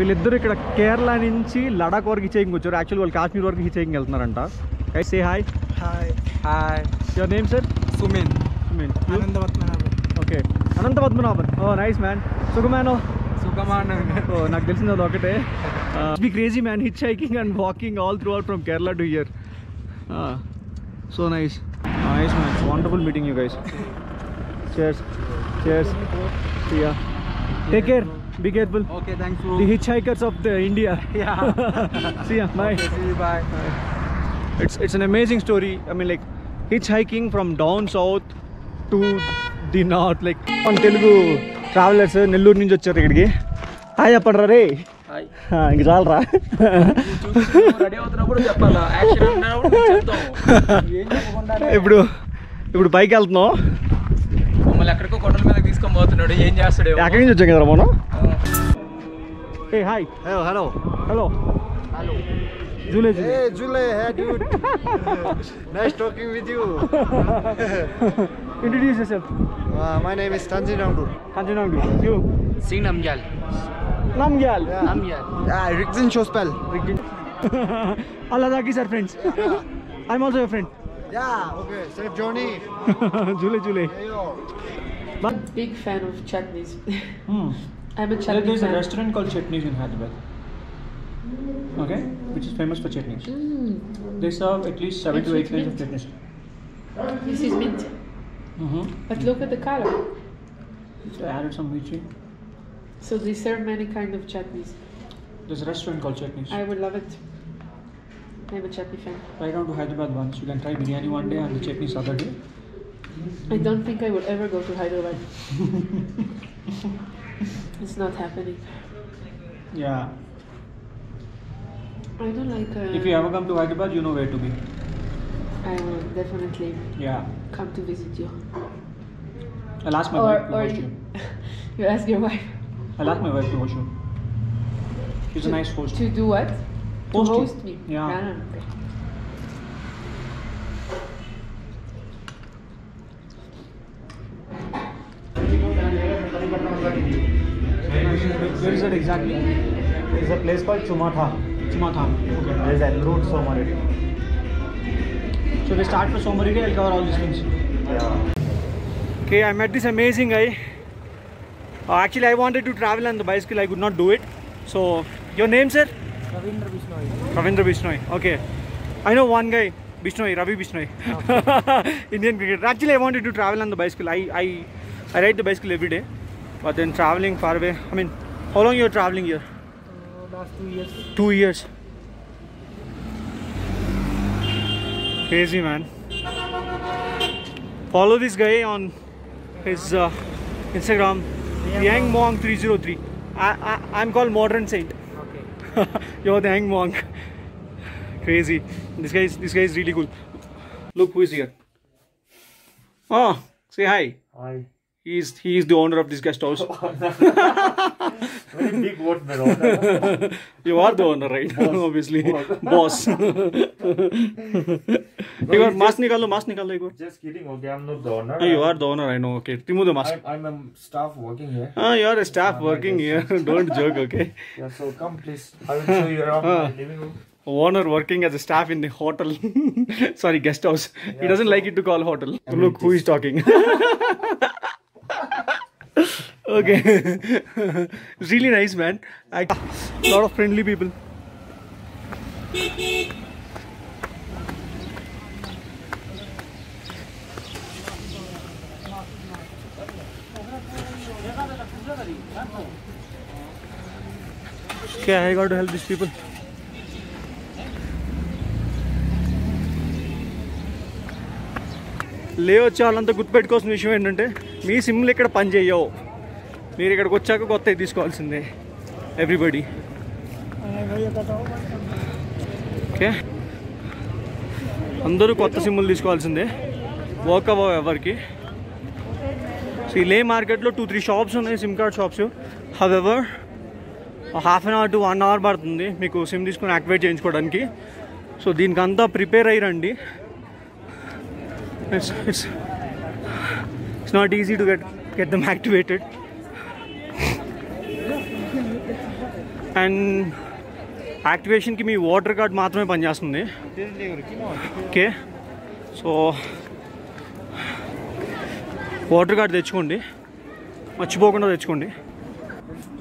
వీళ్ళిద్దరు ఇక్కడ కేరళ నుంచి లడాక్ వరకు హిచైకింగ్ వచ్చారు యాక్చువల్ వాళ్ళు కాశ్మీర్ వరకు హిచైకింగ్ వెళ్తున్నారంట say hi hi hi your name sir సుమిన్ mean ఆనందవత్నాలు okay Anantha Padmanabhan oh nice man సుఖమేనో సుఖమాన ఓ నాకు తెలిసింది అది ఒకటే be crazy man hitchhiking and walking all throughout from Kerala to year so nice nice man wonderful meeting you guys cheers cheers yeah take care Be careful okay thanks the hitchhikers of the India See ya. Bye. Bye It's it's an amazing story. I mean, like hitchhiking from down south to the north. Like on Telugu travelers Nellore నుంచి వచ్చారు ఇక్కడికి hi చెప్పండి రే hi ఇంక చాలరా ready అవుతున్నప్పుడు చెప్పాలా action అన్నప్పుడు చెప్తాం ఏం చెప్పకుండా ఇప్పుడు ఇప్పుడు పైకి వెళ్తున్నాం మమ్మల్ని ఎక్కడికో కొండల మీద తీసుకొని పోతున్నాడు ఏం చేస్తాడు ఎక్కడి నుంచి వచ్చాం కదా మనం ఏ hi Hello, hello. Hello జూలే జూలే Hey, Jule, hey, dude. nice talking with you. Introduce yourself Uh, my name is Tanjin Ramdu. కంచనాంగ్ you Singh Namgyal Namgyal Yeah. Namgyal Ah, Rixin Shospel. అలా దాకి sir friends I'm also your friend Yeah, okay. Safe journey. జూలే జూలే Ayo. Big fan of chutneys. Hmm. I'm a chutney There's a restaurant called Chutneys in Hyderabad. Okay, which is famous for chutneys. Mm, They serve at least seven It's to eight kinds of chutneys. this is mint. Mm-hmm. But look at the color. So I added some michi. So they serve many kind of chutneys. There's a restaurant called Chutneys. I would love it. I'm a chutney fan. Try down to Hyderabad once. You can try biryani one day and the chutneys other day. I don't think I would ever go to Hyderabad. it's not happening. Yeah. I don't like. Uh, If you ever come to Hyderabad, you know where to be. I will definitely Yeah. come to visit you. I'll ask my or wife to or you, you. ask your wife I'll ask my wife to host you. She's a nice host. to do what? Host to you. host me. Yeah. Ah, Where is it exactly? It's a place called Chumatha. Chumatha. Okay. There's en route Somaridi. So we start from Somaridi. I'll cover all these things. Yeah. Okay, I met this amazing guy. Uh, actually, I wanted to travel on the bicycle. I could not do it. So, your name, sir? Ravindra Bishnoi. Ravindra Bishnoi. Okay. I know one guy. Bishnoi, Ravi Bishnoi. Okay. Indian cricket. Actually, I wanted to travel on the bicycle. I, I, I ride the bicycle every day. but then traveling far away i mean how long you're traveling here? Uh, last two years. Two years. Crazy man. Follow this guy on his uh, instagram. Yang mong. 303 I, I i'm called modern saint. Okay. You're the yang mong. Crazy. This guy is this guy is really cool. Look who is here? Oh say hi. Hi he's he's the owner of this guest house. Very big word, man. Owner. you are the owner, right? Obviously, boss. no, you are mask nikalo, mask nikalo. Just kidding. Okay, I'm not the owner. Ah, you are the owner. I know. Okay, remove the mask. I'm, I'm a staff working here. Ah, you are a staff I'm working here. Don't joke. Okay. Yeah. So come, please. I will show you around ah. my living room owner working as a staff in the hotel sorry guest house yeah, he doesn't so like it to call hotel I mean, look who is talking okay. it's really nice, man. I, a lot of friendly people. Okay, I got to help these people. లే వచ్చే వాళ్ళంతా గుర్తుపెట్టుకోవాల్సిన విషయం ఏంటంటే మీ సిమ్లు ఇక్కడ పని చేయవు మీరు ఇక్కడికి వచ్చాక కొత్తవి తీసుకోవాల్సిందే. ఎవ్రీబడి ఓకే అందరూ కొత్త సిమ్లు తీసుకోవాల్సిందే. వర్క్ అవ్వవు ఎవరికి. సో ఈ లే మార్కెట్లో టూ త్రీ షాప్స్ ఉన్నాయి SIM card shops however half an hour to one hour పడుతుంది మీకు సిమ్ తీసుకుని యాక్టివేట్ చేయించుకోవడానికి. సో దీనికంతా ప్రిపేర్ అయ్యి రండి. It's it's not easy to get get them activated and యాక్టివేషన్కి మీ ఓటర్ కార్డ్ మాత్రమే పనిచేస్తుంది. ఓకే. సో ఓటర్ కార్డ్ తెచ్చుకోండి. మర్చిపోకుండా తెచ్చుకోండి.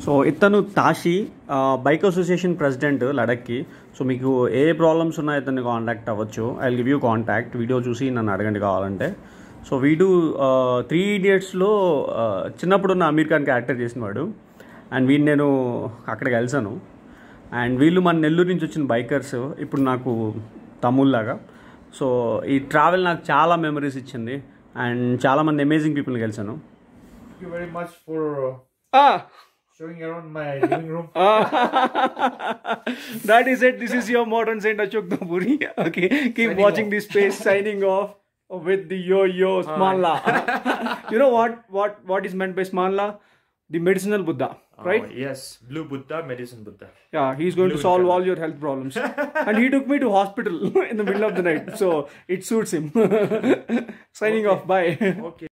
సో ఇతను తాషి బైక్ అసోసియేషన్ ప్రెసిడెంట్ లడక్కి. సో మీకు ఏ ప్రాబ్లమ్స్ ఉన్నాయో ఇతన్ని కాంటాక్ట్ అవ్వచ్చు. I give you contact video చూసి నన్ను అడగండి కావాలంటే. సో వీడు త్రీ ఇడియట్స్లో చిన్నప్పుడు ఉన్న అమీర్ ఖాన్ క్యారెక్టర్ చేసినవాడు అండ్ వీడిని నేను అక్కడ కలిసాను అండ్ వీళ్ళు మన నెల్లూరు నుంచి వచ్చిన బైకర్స్ ఇప్పుడు నాకు తమ్ముళ్ళలాగా. సో ఈ ట్రావెల్ నాకు చాలా మెమరీస్ ఇచ్చింది. అండ్ చాలా మంది amazing people కలిసాను that is it this is your modern saint Ashok Dapuri keep watching this space signing off with the yo yo Smanla you know what what what is meant bye Smanla the medicinal Buddha right? Oh, yes, Blue Buddha, Medicine Buddha. Yeah, he's going to solve all your health problems. and he took me to hospital in the middle of the night, so it suits him. Signing off. Bye. Okay.